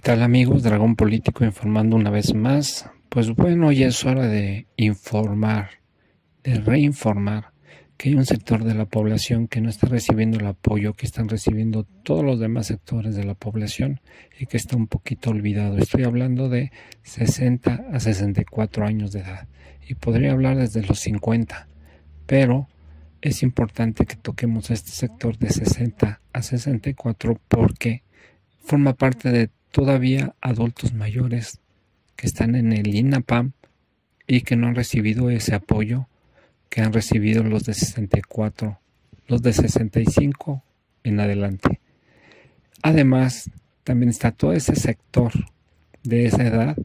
¿qué tal amigos? Dragón Político informando una vez más. Pues bueno, ya es hora de informar, de reinformar que hay un sector de la población que no está recibiendo el apoyo que están recibiendo todos los demás sectores de la población y que está un poquito olvidado. Estoy hablando de 60 a 64 años de edad y podría hablar desde los 50, pero es importante que toquemos este sector de 60 a 64 porque forma parte de todavía adultos mayores que están en el INAPAM y que no han recibido ese apoyo que han recibido los de 64, los de 65 en adelante. Además, también está todo ese sector de esa edad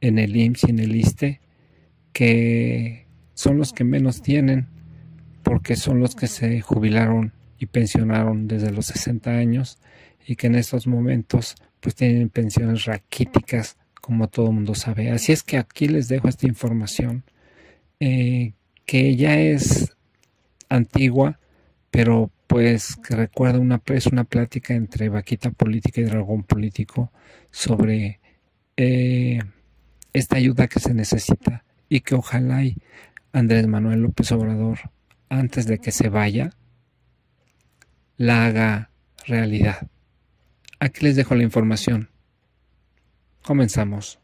en el IMSS y en el ISTE que son los que menos tienen porque son los que se jubilaron y pensionaron desde los 60 años y que en estos momentos pues tienen pensiones raquíticas, como todo el mundo sabe. Así es que aquí les dejo esta información eh, que ya es antigua, pero pues que recuerda una, una plática entre Vaquita Política y Dragón Político sobre eh, esta ayuda que se necesita y que ojalá y Andrés Manuel López Obrador, antes de que se vaya, la haga realidad. Aquí les dejo la información. Comenzamos.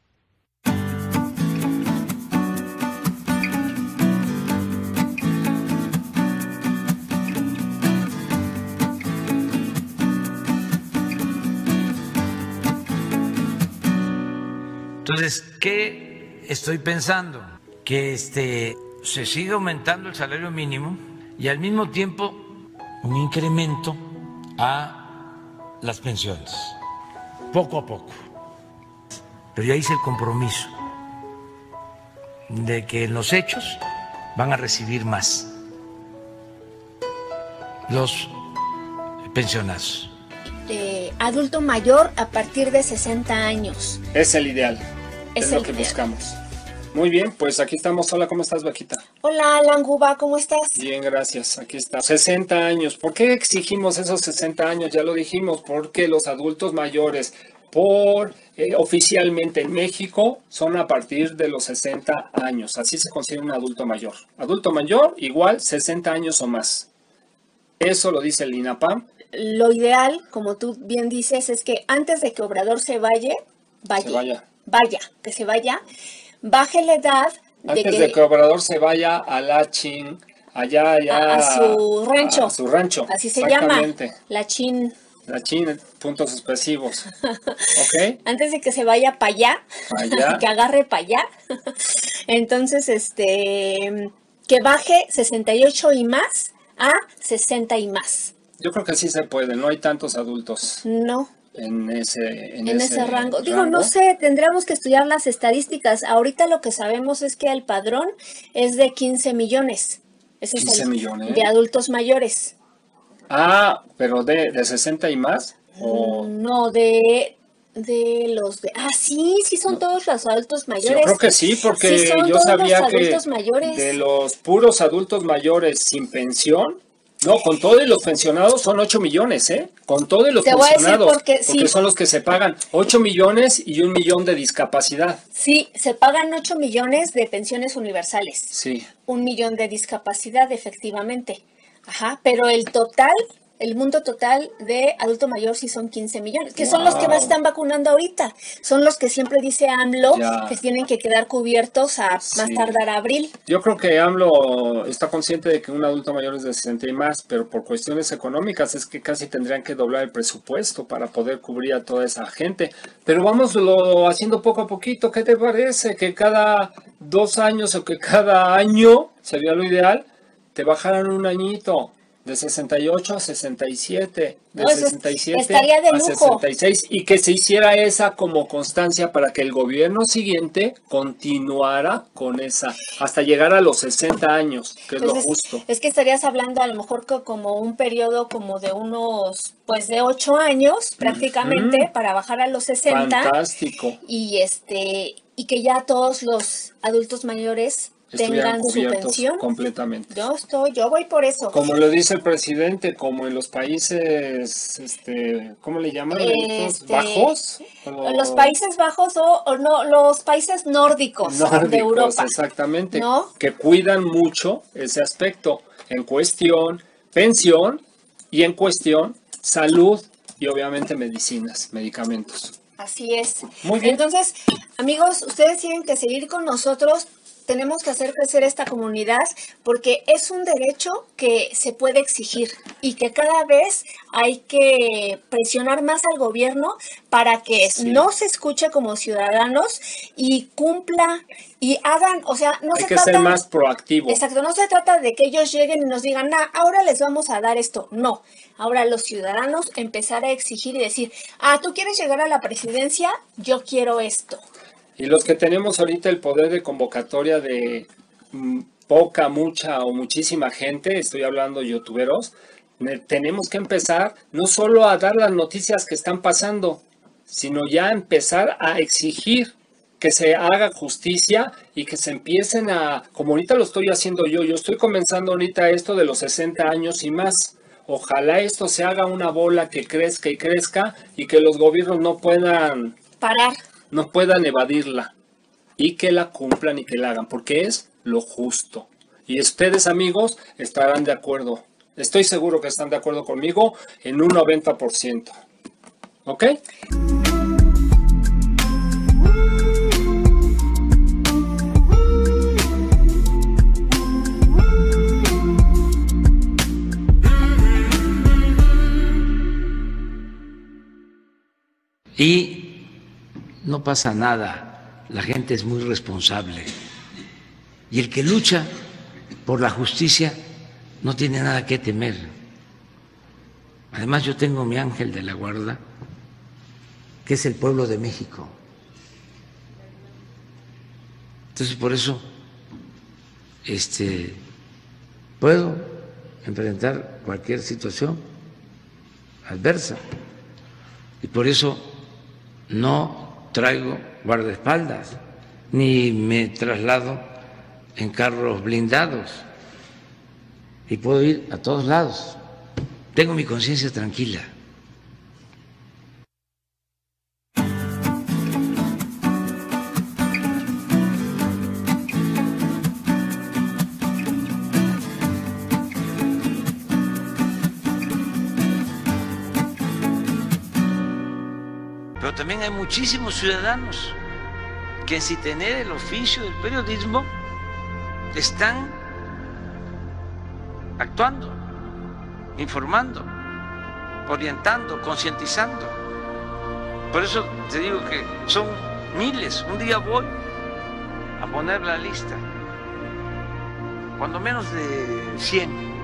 Entonces, ¿qué estoy pensando? Que este se siga aumentando el salario mínimo y al mismo tiempo un incremento a las pensiones, poco a poco. Pero ya hice el compromiso de que en los hechos van a recibir más los pensionados. De adulto mayor a partir de 60 años. Es el ideal. Es, lo que buscamos. Muy bien, pues aquí estamos. Hola, ¿cómo estás, Vaquita? Hola, Languba, ¿cómo estás? Bien, gracias. Aquí está. 60 años. ¿Por qué exigimos esos 60 años? Ya lo dijimos, porque los adultos mayores, por eh, oficialmente en México, son a partir de los 60 años. Así se considera un adulto mayor. Adulto mayor igual 60 años o más. Eso lo dice el INAPAM. Lo ideal, como tú bien dices, es que antes de que Obrador se vaya, vaya, Se vaya. vaya, que se vaya, baje la edad de Antes que, de que Obrador se vaya a la chin, allá, allá. a, a su rancho. A su rancho. Así se llama. La chin. La chin, puntos expresivos. ¿Ok? Antes de que se vaya para allá, Pa' allá. que agarre para allá. Entonces, este, que baje 68 y más a 60 y más. Yo creo que sí se puede, no hay tantos adultos No, en ese, en en ese rango. Digo, no sé, tendríamos que estudiar las estadísticas. Ahorita lo que sabemos es que el padrón es de 15 millones. Ese es 15 el- millones. De adultos mayores. Ah, pero de, de 60 y más. O No, de, de los de... Ah, sí, sí son todos los adultos mayores. yo creo que sí, porque Sí, yo sabía los que mayores. de los puros adultos mayores sin pensión, no, con todo y los pensionados son 8 millones, ¿eh? Con todo y los Te voy a decir pensionados, porque sí. son los que se pagan 8 millones y un millón de discapacidad. Sí, se pagan 8 millones de pensiones universales. Sí. un millón de discapacidad, efectivamente. Ajá, pero el total, el mundo total de adulto mayor sí son 15 millones, que son los que más están vacunando ahorita. Son los que siempre dice AMLO Ya. que tienen que quedar cubiertos a más tardar abril. Yo creo que AMLO está consciente de que un adulto mayor es de 60 y más, pero por cuestiones económicas es que casi tendrían que doblar el presupuesto para poder cubrir a toda esa gente. Pero vámoslo haciendo poco a poquito. ¿Qué te parece? Que cada dos años o que cada año, sería lo ideal, te bajaran un añito. De 68 a 67, de No, eso es- 67 estaría de a lujo. 66 y que se hiciera esa como constancia para que el gobierno siguiente continuara con esa hasta llegar a los 60 años, que es lo justo. es que estarías hablando a lo mejor co- como un periodo como de unos, pues de 8 años prácticamente para bajar a los 60 Fantástico. y este y que ya todos los adultos mayores tengan su pensión. completamente. Yo estoy, yo voy por eso. Como lo dice el presidente, como en los países, este, ¿cómo le llaman? Este, bajos, los Países Bajos o, no, los países nórdicos, de Europa. Exactamente. Que cuidan mucho ese aspecto en cuestión pensión y en cuestión salud y obviamente medicinas, medicamentos. Así es. Muy bien. Entonces, amigos, ustedes tienen que seguir con nosotros tenemos que hacer crecer esta comunidad porque es un derecho que se puede exigir y que cada vez hay que presionar más al gobierno para que no se escuche como ciudadanos y cumpla y hagan, o sea, no hay se que ser más proactivo. Exacto, no se trata de que ellos lleguen y nos digan, ah, ahora les vamos a dar esto. No, ahora los ciudadanos empezar a exigir y decir, ah, tú quieres llegar a la presidencia, yo quiero esto. Y los que tenemos ahorita el poder de convocatoria de mm, poca, mucha o muchísima gente, estoy hablando youtuberos, tenemos que empezar no solo a dar las noticias que están pasando, sino ya empezar a exigir que se haga justicia y que se empiecen a, como ahorita lo estoy haciendo yo, yo estoy comenzando ahorita esto de los 60 años y más. Ojalá esto se haga una bola que crezca y crezca y que los gobiernos no puedan parar no puedan evadirla y que la cumplan y que la hagan, porque es lo justo. Y ustedes amigos estarán de acuerdo. Estoy seguro que están de acuerdo conmigo en un 90%. ¿Ok? Y no pasa nada, la gente es muy responsable. Y el que lucha por la justicia no tiene nada que temer. Además yo tengo mi ángel de la guarda, que es el pueblo de México. Entonces por eso este puedo enfrentar cualquier situación adversa. Y por eso no traigo guardaespaldas, ni me traslado en carros blindados y puedo ir a todos lados. Tengo mi conciencia tranquila. También hay muchísimos ciudadanos que sin tener el oficio del periodismo están actuando, informando, orientando, concientizando. Por eso te digo que son miles. Un día voy a poner la lista, cuando menos de 100